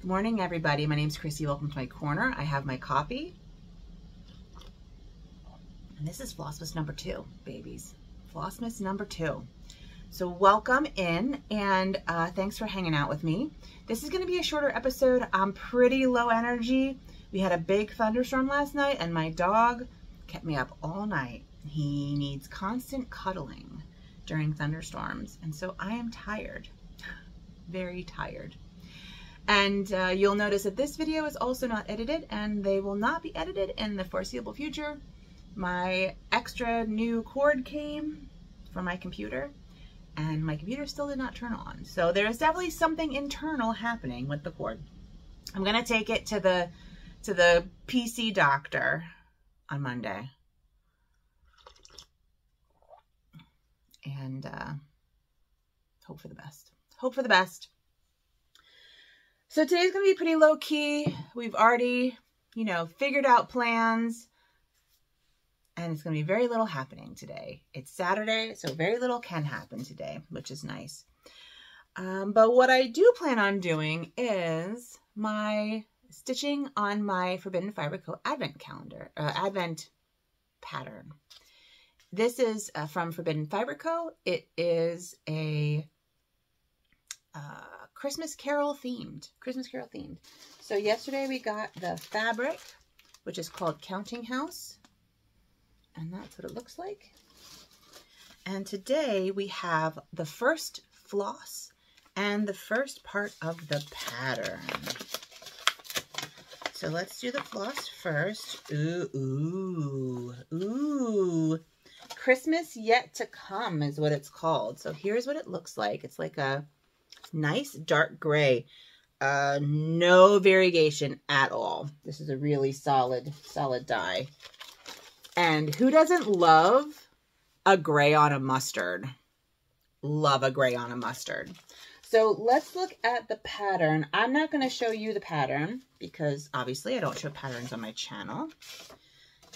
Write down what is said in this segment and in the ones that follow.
Good morning, everybody. My name is Kristi. Welcome to my corner. I have my coffee. And this is Flossmas number two, babies. Flossmas number two. So welcome in and uh, thanks for hanging out with me. This is going to be a shorter episode. I'm pretty low energy. We had a big thunderstorm last night and my dog kept me up all night. He needs constant cuddling during thunderstorms. And so I am tired, very tired. And uh, you'll notice that this video is also not edited and they will not be edited in the foreseeable future. My extra new cord came from my computer and my computer still did not turn on. So there is definitely something internal happening with the cord. I'm gonna take it to the to the PC doctor on Monday. And uh, hope for the best. Hope for the best. So today's going to be pretty low key. We've already, you know, figured out plans and it's going to be very little happening today. It's Saturday, so very little can happen today, which is nice. Um, but what I do plan on doing is my stitching on my Forbidden Fiber Co. Advent calendar, uh, Advent pattern. This is uh, from Forbidden Fiber Co. It is a Christmas Carol themed. Christmas Carol themed. So yesterday we got the fabric, which is called Counting House. And that's what it looks like. And today we have the first floss and the first part of the pattern. So let's do the floss first. Ooh, ooh, ooh. Christmas yet to come is what it's called. So here's what it looks like. It's like a nice dark gray. Uh, no variegation at all. This is a really solid, solid dye. And who doesn't love a gray on a mustard? Love a gray on a mustard. So let's look at the pattern. I'm not going to show you the pattern because obviously I don't show patterns on my channel.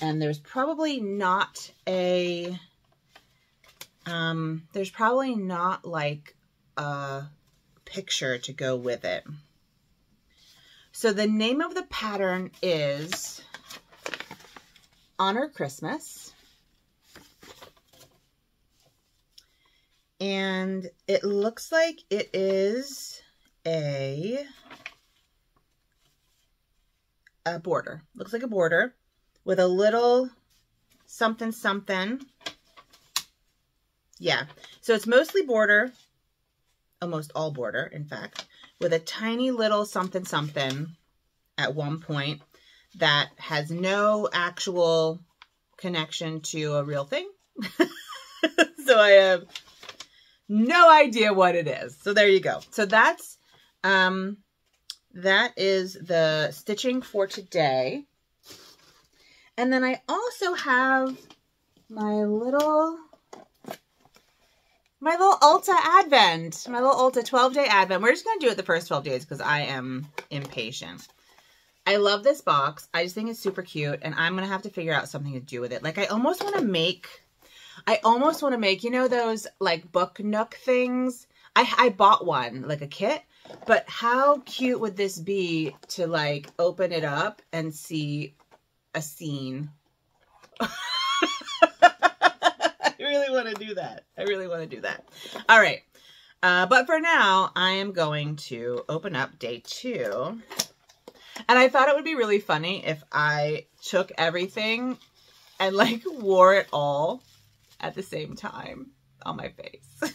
And there's probably not a, um, there's probably not like a picture to go with it. So the name of the pattern is Honor Christmas. And it looks like it is a, a border. Looks like a border with a little something something. Yeah, so it's mostly border almost all border, in fact, with a tiny little something something at one point that has no actual connection to a real thing. so I have no idea what it is. So there you go. So that's, um, that is the stitching for today. And then I also have my little my little Ulta Advent, my little Ulta 12 day Advent. We're just going to do it the first 12 days because I am impatient. I love this box. I just think it's super cute and I'm going to have to figure out something to do with it. Like I almost want to make, I almost want to make, you know, those like book nook things. I, I bought one, like a kit, but how cute would this be to like open it up and see a scene? really want to do that. I really want to do that. All right. Uh, but for now, I am going to open up day two. And I thought it would be really funny if I took everything and like wore it all at the same time on my face.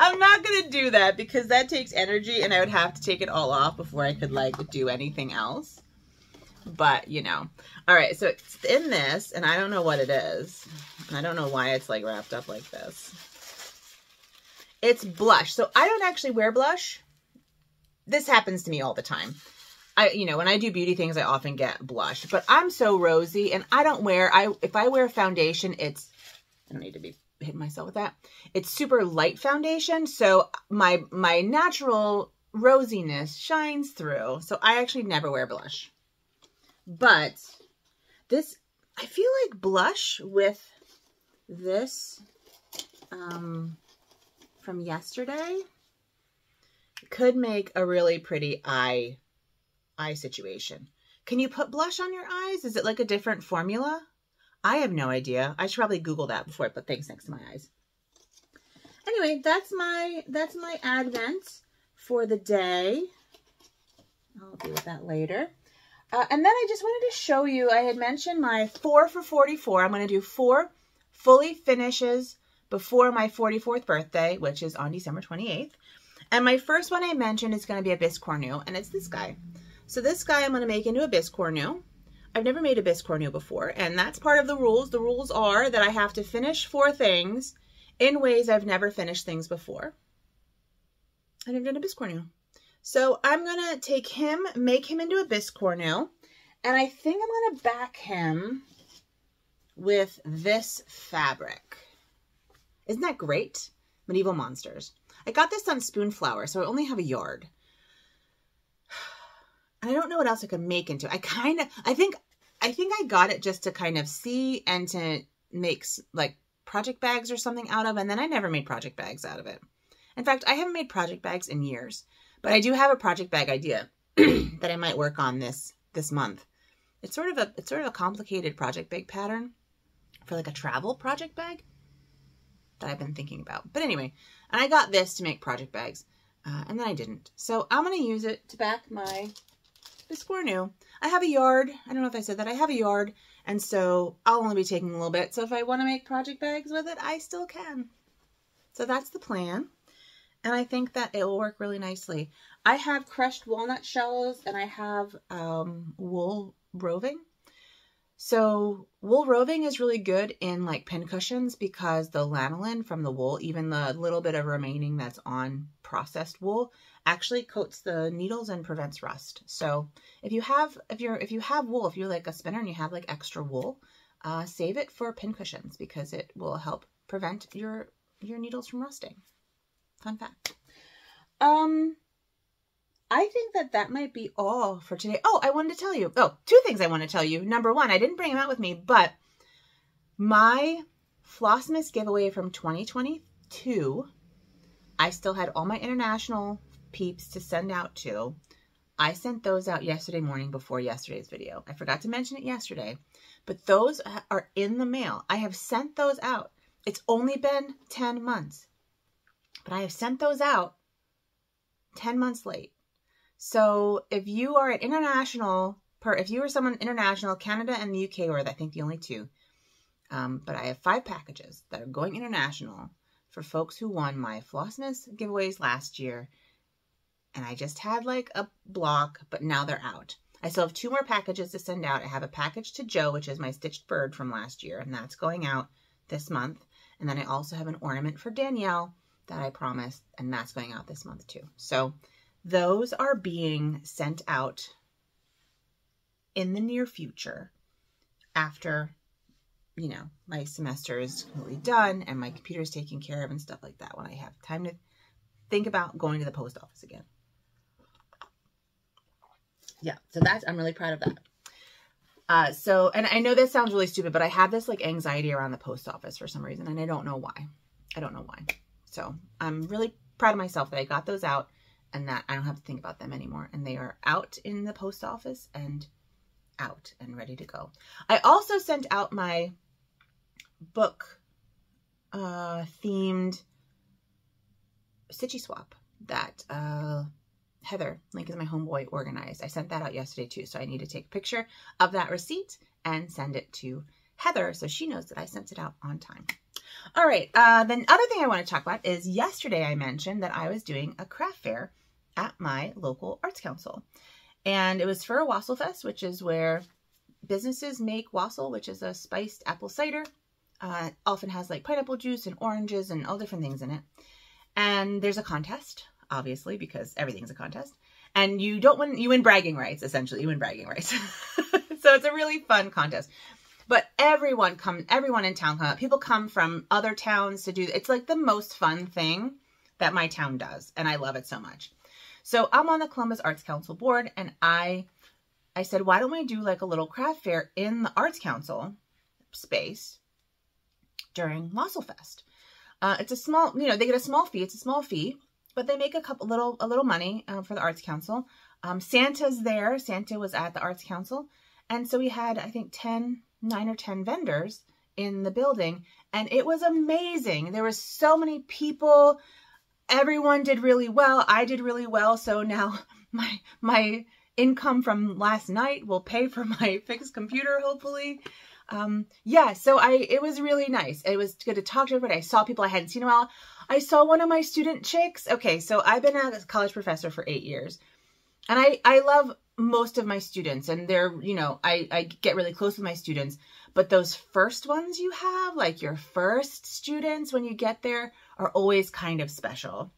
I'm not going to do that because that takes energy and I would have to take it all off before I could like do anything else but you know. All right, so it's in this, and I don't know what it is. I don't know why it's like wrapped up like this. It's blush. So I don't actually wear blush. This happens to me all the time. I, you know, when I do beauty things, I often get blush, but I'm so rosy and I don't wear, I, if I wear foundation, it's, I don't need to be hitting myself with that. It's super light foundation. So my, my natural rosiness shines through. So I actually never wear blush. But this, I feel like blush with this um, from yesterday could make a really pretty eye, eye situation. Can you put blush on your eyes? Is it like a different formula? I have no idea. I should probably Google that before I put things next to my eyes. Anyway, that's my that's my advent for the day. I'll deal with that later. Uh, and then I just wanted to show you, I had mentioned my 4 for 44. I'm going to do four fully finishes before my 44th birthday, which is on December 28th. And my first one I mentioned is going to be a Biscornu, and it's this guy. So this guy I'm going to make into a Biscornu. I've never made a Biscornu before, and that's part of the rules. The rules are that I have to finish four things in ways I've never finished things before. And I've done a Biscornu. So I'm going to take him, make him into a Biscornu, and I think I'm going to back him with this fabric. Isn't that great? Medieval Monsters. I got this on Spoonflower, so I only have a yard. And I don't know what else I could make into. I kind of, I think, I think I got it just to kind of see and to make like project bags or something out of, and then I never made project bags out of it. In fact, I haven't made project bags in years. But I do have a project bag idea that I might work on this this month. It's sort of a it's sort of a complicated project bag pattern for like a travel project bag that I've been thinking about. But anyway, and I got this to make project bags, uh, and then I didn't. So I'm going to use it to back my Biscornu. I have a yard. I don't know if I said that. I have a yard, and so I'll only be taking a little bit. So if I want to make project bags with it, I still can. So that's the plan and I think that it will work really nicely. I have crushed walnut shells and I have um, wool roving. So wool roving is really good in like pin cushions because the lanolin from the wool, even the little bit of remaining that's on processed wool, actually coats the needles and prevents rust. So if you have if you're if you have wool, if you're like a spinner and you have like extra wool, uh, save it for pin cushions because it will help prevent your your needles from rusting. Fun fact. Um, I think that that might be all for today. Oh, I wanted to tell you. Oh, two things I want to tell you. Number one, I didn't bring them out with me, but my Flossmas giveaway from 2022, I still had all my international peeps to send out to. I sent those out yesterday morning before yesterday's video. I forgot to mention it yesterday, but those are in the mail. I have sent those out. It's only been 10 months. But I have sent those out 10 months late. So if you are an international, per, if you are someone international, Canada and the UK are I think the only two. Um, but I have five packages that are going international for folks who won my Flossmas giveaways last year. And I just had like a block, but now they're out. I still have two more packages to send out. I have a package to Joe, which is my stitched bird from last year, and that's going out this month. And then I also have an ornament for Danielle that I promised, and that's going out this month too. So those are being sent out in the near future after, you know, my semester is completely done and my computer is taken care of and stuff like that when I have time to think about going to the post office again. Yeah, so that's, I'm really proud of that. Uh, so, and I know this sounds really stupid, but I have this like anxiety around the post office for some reason, and I don't know why. I don't know why. So I'm really proud of myself that I got those out and that I don't have to think about them anymore. And they are out in the post office and out and ready to go. I also sent out my book uh, themed Stitchy Swap that uh, Heather, Link is my homeboy, organized. I sent that out yesterday too, so I need to take a picture of that receipt and send it to Heather so she knows that I sent it out on time. All right, uh, the other thing I want to talk about is yesterday I mentioned that I was doing a craft fair at my local arts council. And it was for a Wassail Fest, which is where businesses make wassail, which is a spiced apple cider. Uh, often has like pineapple juice and oranges and all different things in it. And there's a contest, obviously, because everything's a contest. And you don't win, you win bragging rights, essentially. You win bragging rights. so it's a really fun contest. But everyone come, everyone in town come People come from other towns to do, it's like the most fun thing that my town does. And I love it so much. So I'm on the Columbus Arts Council board and I, I said, why don't we do like a little craft fair in the Arts Council space during Wassail Fest? Uh, it's a small, you know, they get a small fee. It's a small fee. but they make a couple little a little money uh, for the Arts Council. Um, Santa's there. Santa was at the Arts Council, and so we had I think 10, 9 or ten vendors in the building, and it was amazing. There was so many people. Everyone did really well. I did really well. So now my my income from last night will pay for my fixed computer, hopefully. Um, yeah, so I it was really nice. It was good to talk to everybody. I saw people I hadn't seen in a while. I saw one of my student chicks. Okay, so I've been a college professor for eight years. And I, I love most of my students and they're, you know, I, I get really close with my students. But those first ones you have, like your first students when you get there, are always kind of special.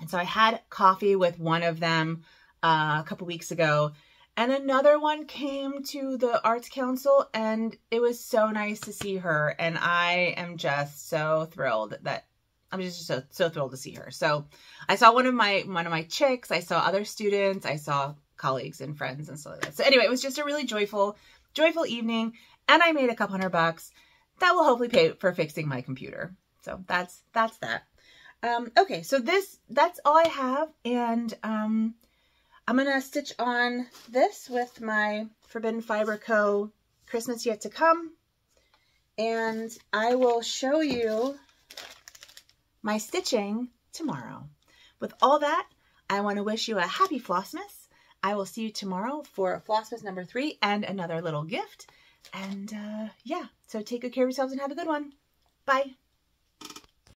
And so I had coffee with one of them uh, a couple weeks ago. And another one came to the Arts Council, and it was so nice to see her. And I am just so thrilled that I'm just so so thrilled to see her. So I saw one of my one of my chicks. I saw other students. I saw colleagues and friends and stuff like that. So anyway, it was just a really joyful joyful evening, and I made a couple hundred bucks. That will hopefully pay for fixing my computer. So that's that's that. Um, okay, so this that's all I have, and um, I'm gonna stitch on this with my Forbidden Fiber Co. Christmas Yet to Come, and I will show you my stitching tomorrow. With all that, I want to wish you a happy Flossmas. I will see you tomorrow for Flossmas number three and another little gift. And uh, yeah, so take good care of yourselves and have a good one. Bye.